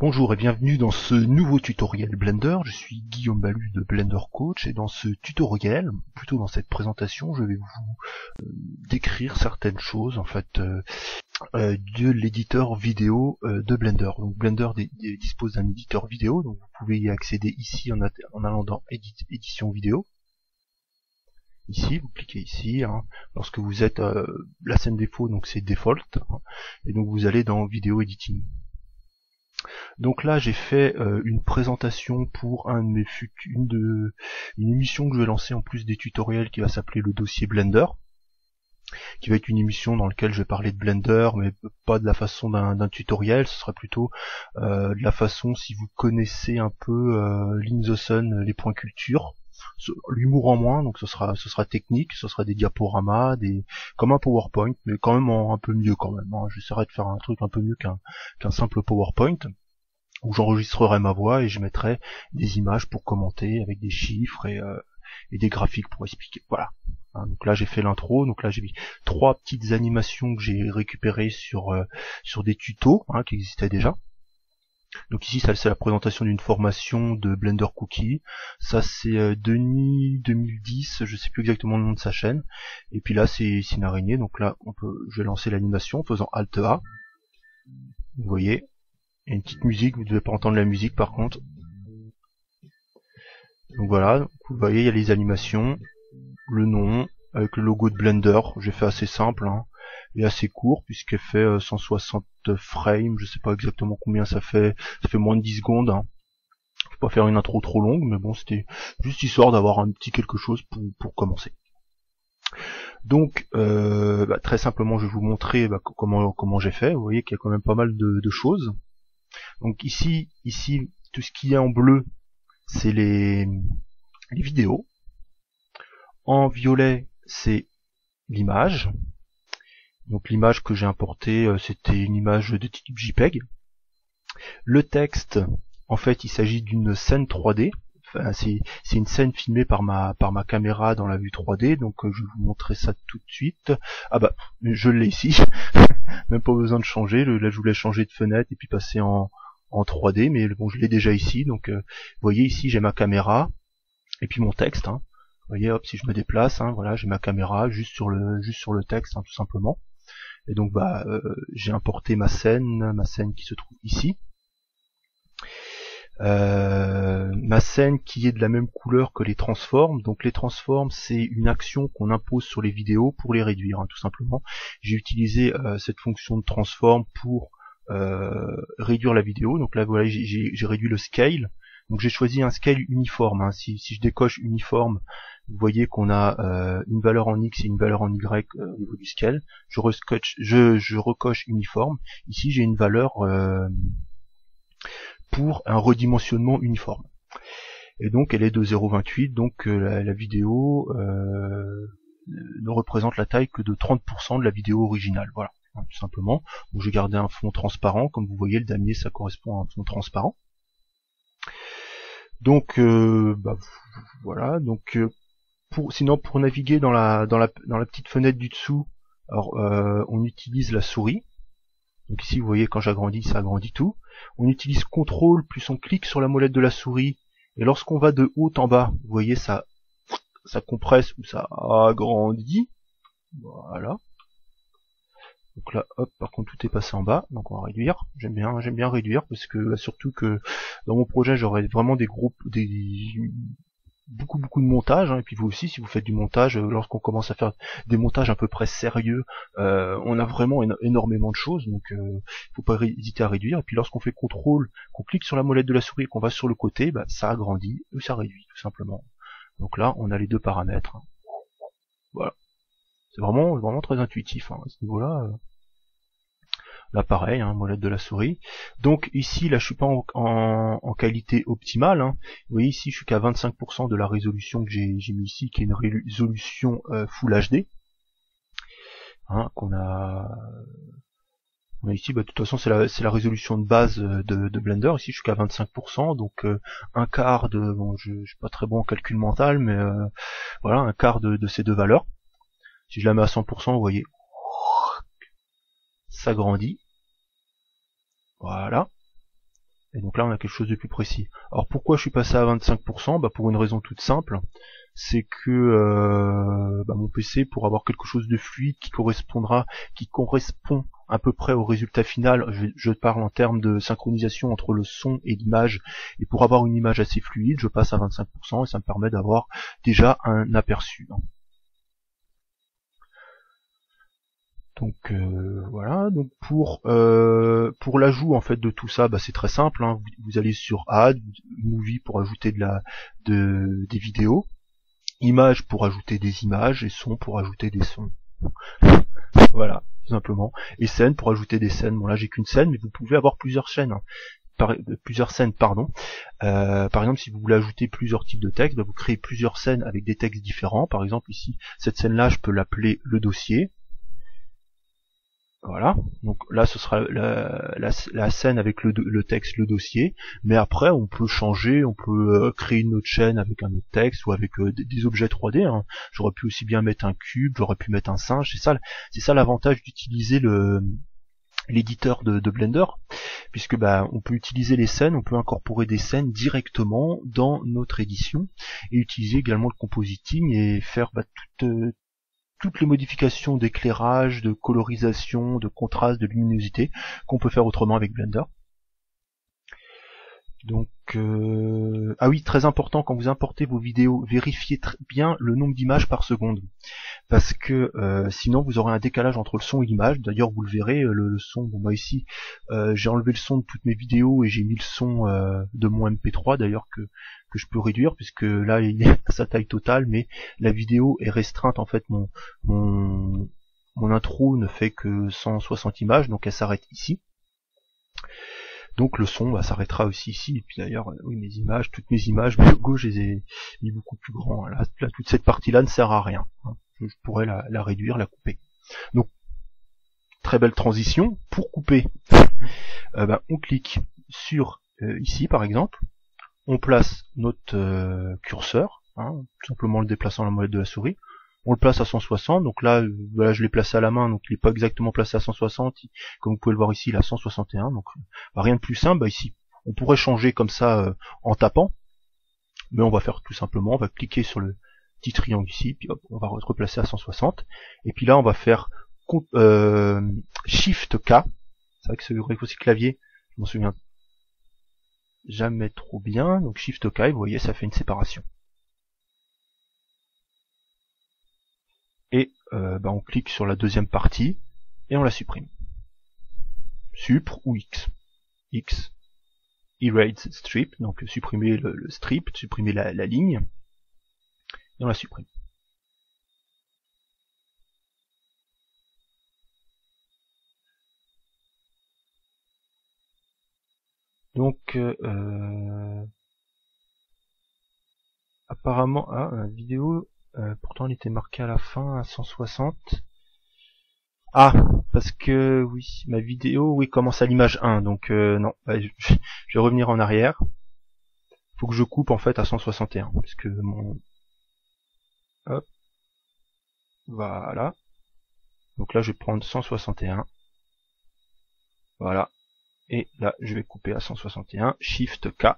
Bonjour et bienvenue dans ce nouveau tutoriel Blender, je suis Guillaume Balu de Blender Coach et dans ce tutoriel, plutôt dans cette présentation, je vais vous euh, décrire certaines choses en fait euh, euh, de l'éditeur vidéo de Blender. Donc Blender dispose d'un éditeur vidéo, donc vous pouvez y accéder ici en, allant dans édition vidéo. Ici, vous cliquez ici, hein. lorsque vous êtes la scène défaut, donc c'est default, hein. et donc vous allez dans vidéo editing. Donc là, j'ai fait euh, une présentation pour une, émission que je vais lancer en plus des tutoriels qui va s'appeler le dossier Blender qui va être une émission dans laquelle je vais parler de Blender, mais pas de la façon d'un tutoriel, ce sera plutôt euh, de la façon si vous connaissez un peu euh, Sun, les points culture, l'humour en moins, donc ce sera ce sera technique, ce sera des diaporamas, des comme un PowerPoint, mais quand même un peu mieux quand même. Hein. J'essaierai de faire un truc un peu mieux qu'un simple PowerPoint où j'enregistrerai ma voix et je mettrai des images pour commenter avec des chiffres et, euh, des graphiques pour expliquer. Voilà. Hein, donc là j'ai fait l'intro, donc là j'ai mis trois petites animations que j'ai récupérées sur euh, sur des tutos hein, qui existaient déjà. Donc ici ça c'est la présentation d'une formation de Blender Cookie. Ça c'est euh, Denis 2010, je sais plus exactement le nom de sa chaîne. Et puis là c'est une araignée, donc là on peut je vais lancer l'animation en faisant Alt A. Vous voyez, il y a une petite musique, vous devez pas entendre la musique par contre. Donc voilà, vous voyez il y a les animations, le nom, avec le logo de Blender, j'ai fait assez simple, hein, et assez court puisqu'elle fait 160 euh, frames, je sais pas exactement combien ça fait, ça fait moins de 10 secondes. Hein. Faut pas faire une intro trop longue, mais bon c'était juste histoire d'avoir un petit quelque chose pour, pour commencer. Donc euh, bah, très simplement je vais vous montrer bah, comment comment j'ai fait. Vous voyez qu'il y a quand même pas mal de choses. Donc ici, ici, tout ce qui est en bleu, c'est les, les vidéos. En violet, c'est l'image. Donc l'image que j'ai importée, euh, c'était une image de type JPEG. Le texte, en fait, il s'agit d'une scène 3D. Enfin, c'est une scène filmée par ma par ma caméra dans la vue 3D, donc euh, je vais vous montrer ça tout de suite. Ah bah, je l'ai ici. Même pas besoin de changer. Là, je voulais changer de fenêtre et puis passer en, en 3D, mais bon, je l'ai déjà ici. Donc, euh, vous voyez ici, j'ai ma caméra et puis mon texte. Hein. Vous voyez, hop, si je me déplace, hein, voilà, j'ai ma caméra juste sur le juste sur le texte, hein, tout simplement. Et donc, bah, euh, j'ai importé ma scène, ma scène qui se trouve ici. Euh, ma scène qui est de la même couleur que les transforms. Donc les transforms, c'est une action qu'on impose sur les vidéos pour les réduire, hein, tout simplement. J'ai utilisé cette fonction de transform pour euh, réduire la vidéo. Donc là voilà j'ai réduit le scale. Donc j'ai choisi un scale uniforme. Hein. Si, si, je décoche uniforme, vous voyez qu'on a euh, une valeur en X et une valeur en Y euh, au niveau du scale. Je, je, je recoche uniforme. Ici j'ai une valeur pour un redimensionnement uniforme. Et donc elle est de 0,28, donc la, la, vidéo ne représente la taille que de 30% de la vidéo originale. Voilà. Hein, tout simplement. Donc j'ai gardé un fond transparent, comme vous voyez le damier ça correspond à un fond transparent. Donc euh, bah, voilà, donc euh, pour sinon pour naviguer dans la dans la dans la petite fenêtre du dessous, alors euh, on utilise la souris. Donc ici vous voyez quand j'agrandis ça agrandit tout. On utilise CTRL plus on clique sur la molette de la souris et lorsqu'on va de haut en bas, vous voyez ça ça compresse ou ça agrandit. Voilà. Donc là, hop, par contre tout est passé en bas, donc on va réduire. J'aime bien, j'aime bien réduire parce que bah, surtout que dans mon projet j'aurai vraiment des groupes, des beaucoup beaucoup de montage, hein, et puis vous aussi si vous faites du montage, euh, lorsqu'on commence à faire des montages à peu près sérieux, euh, on a vraiment énormément de choses, donc euh, faut pas hésiter à réduire. Et puis lorsqu'on fait contrôle, qu'on clique sur la molette de la souris et qu'on va sur le côté, bah, ça agrandit ou ça réduit tout simplement. Donc là on a les deux paramètres. Hein. Voilà. C'est vraiment vraiment très intuitif hein, à ce niveau-là. Euh. Là pareil, hein, molette de la souris. Donc ici, là je suis pas en, qualité optimale. Hein. Vous voyez ici je suis qu'à 25% de la résolution que j'ai mis ici, qui est une résolution euh, Full HD. Hein, qu'on a ici bah, de toute façon c'est la, la, résolution de base euh, de, Blender ici je suis qu'à 25% donc euh, un quart de bon je, je, suis pas très bon en calcul mental mais voilà un quart de, ces deux valeurs si je la mets à 100% vous voyez s'agrandit. Voilà. Et donc là, on a quelque chose de plus précis. Alors pourquoi je suis passé à 25% bah, Pour une raison toute simple, c'est que euh, bah, mon PC, pour avoir quelque chose de fluide qui correspondra, qui correspond à peu près au résultat final, je, je, parle en termes de synchronisation entre le son et l'image, et pour avoir une image assez fluide, je passe à 25% et ça me permet d'avoir déjà un aperçu. Donc euh, voilà, donc pour euh, pour l'ajout en fait de tout ça, bah, c'est très simple. Hein. Vous, allez sur Add, Movie pour ajouter de la de des vidéos, Images pour ajouter des images et Son pour ajouter des sons. voilà, tout simplement. Et Scène pour ajouter des scènes. Bon là j'ai qu'une scène, mais vous pouvez avoir plusieurs chaînes. Hein. Par, plusieurs scènes, pardon. Euh, par exemple, si vous voulez ajouter plusieurs types de textes, bah, vous créez plusieurs scènes avec des textes différents. Par exemple, ici, cette scène-là, je peux l'appeler le dossier. Voilà, donc là ce sera la, scène avec le, texte, le dossier, mais après on peut changer, on peut euh, créer une autre chaîne avec un autre texte ou avec euh, des, objets 3D. Hein. J'aurais pu aussi bien mettre un cube, j'aurais pu mettre un singe, c'est ça, c'est ça l'avantage d'utiliser l'éditeur de, Blender, puisque bah on peut utiliser les scènes, on peut incorporer des scènes directement dans notre édition et utiliser également le compositing et faire bah, toute, euh, toutes les modifications d'éclairage, de colorisation, de contraste, de luminosité qu'on peut faire autrement avec Blender. Donc euh, ah oui, très important quand vous importez vos vidéos, vérifiez bien le nombre d'images par seconde, parce que euh, sinon vous aurez un décalage entre le son et l'image. D'ailleurs, vous le verrez, euh, le, son. Bon, moi ici, j'ai enlevé le son de toutes mes vidéos et j'ai mis le son de mon MP3, d'ailleurs que que je peux réduire puisque là il est à sa taille totale, mais la vidéo est restreinte en fait. Mon mon mon intro ne fait que 160 images, donc elle s'arrête ici. Donc le son bah, s'arrêtera aussi ici. Et puis d'ailleurs, euh, oui, mes images, toutes mes images, mes logos, je les ai mis beaucoup plus grands. Là, toute cette partie-là ne sert à rien. Hein. Je, pourrais la, réduire, la couper. Donc, très belle transition. Pour couper, euh, bah, on clique sur euh, ici par exemple. On place notre curseur, hein, simplement le déplaçant la molette de la souris on le place à 160 donc là voilà je l'ai placé à la main donc il n'est pas exactement placé à 160 comme vous pouvez le voir ici il est à 161 donc bah, rien de plus simple bah, ici on pourrait changer comme ça euh, en tapant mais on va faire tout simplement on va cliquer sur le petit triangle ici puis hop, on va replacer à 160 et puis là on va faire euh, Shift K c'est vrai que ce raccourci clavier je m'en souviens jamais trop bien donc Shift K vous voyez ça fait une séparation et euh, bah, on clique sur la deuxième partie et on la supprime. Supr ou X? X, erase strip, donc supprimer le, strip, supprimer la, ligne, et on la supprime. Donc, euh, apparemment, ah, la vidéo euh, pourtant, il était marqué à la fin à 160. Ah, parce que oui, ma vidéo, oui, commence à l'image 1, donc euh, non, bah, je, vais revenir en arrière. Faut que je coupe en fait à 161, parce que mon... Hop. Voilà. Donc là, je vais prendre 161. Voilà. Et là, je vais couper à 161. Shift K.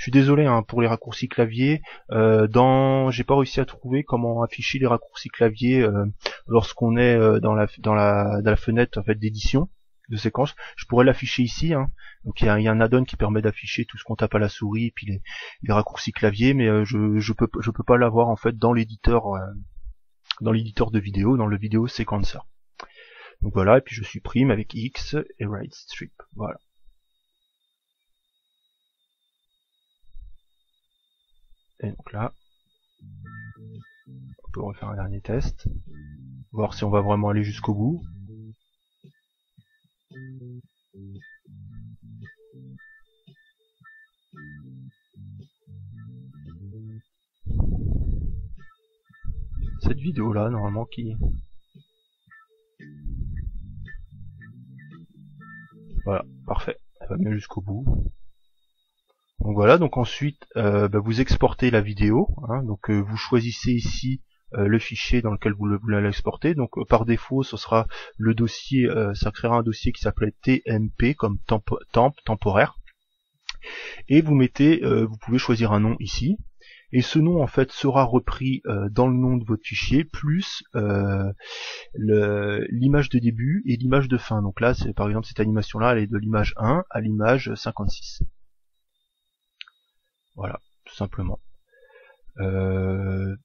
Je suis désolé hein, pour les raccourcis clavier. Euh, dans, j'ai pas réussi à trouver comment afficher les raccourcis clavier euh, lorsqu'on est euh, dans la dans la dans la fenêtre en fait d'édition de séquence. Je pourrais l'afficher ici. Hein. Donc il y a, un add-on qui permet d'afficher tout ce qu'on tape à la souris et puis les, raccourcis clavier, mais euh, je je peux je peux pas l'avoir en fait dans l'éditeur dans l'éditeur de vidéo, dans le vidéo sequencer. Donc voilà, et puis je supprime avec X et right strip. Voilà. Et donc là, on peut refaire un dernier test, voir si on va vraiment aller jusqu'au bout. Cette vidéo là, normalement, qui... Voilà, parfait. Elle va bien jusqu'au bout. Donc voilà, donc ensuite euh, bah, vous exportez la vidéo, hein. donc euh, vous choisissez ici euh, le fichier dans lequel vous, voulez l'exporter. Donc par défaut, ce sera le dossier, ça créera un dossier qui s'appelait TMP comme temp temporaire. et vous mettez, vous pouvez choisir un nom ici, et ce nom en fait sera repris dans le nom de votre fichier plus l'image de début et l'image de fin. Donc là, c'est par exemple cette animation là, elle est de l'image 1 à l'image 56. Voilà, tout simplement. Euh,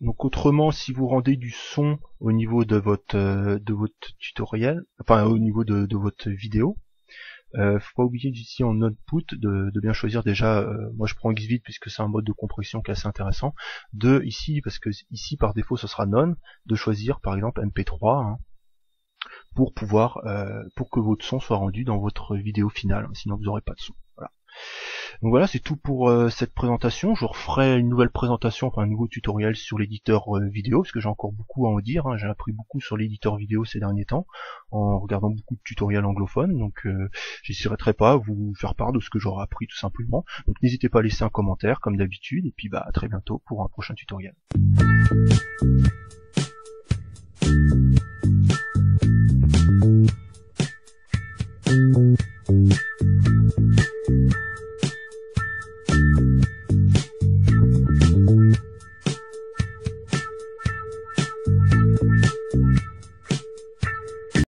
donc autrement, si vous rendez du son au niveau de votre euh, de votre tutoriel, enfin au niveau de, votre vidéo, euh, faut pas oublier d'ici en output de, de bien choisir déjà. Euh, moi je prends Xvid puisque c'est un mode de compression qui est assez intéressant. De ici parce que ici par défaut ce sera non, de choisir par exemple MP3 hein, pour pouvoir pour que votre son soit rendu dans votre vidéo finale. sinon vous n'aurez pas de son. Donc voilà, c'est tout pour euh, cette présentation. Je referai une nouvelle présentation, enfin un nouveau tutoriel sur l'éditeur euh, vidéo, parce que j'ai encore beaucoup à en dire. Hein. J'ai appris beaucoup sur l'éditeur vidéo ces derniers temps, en regardant beaucoup de tutoriels anglophones. Donc euh, j'essaierai pas à vous faire part de ce que j'aurai appris tout simplement. Donc n'hésitez pas à laisser un commentaire comme d'habitude, et puis bah à très bientôt pour un prochain tutoriel.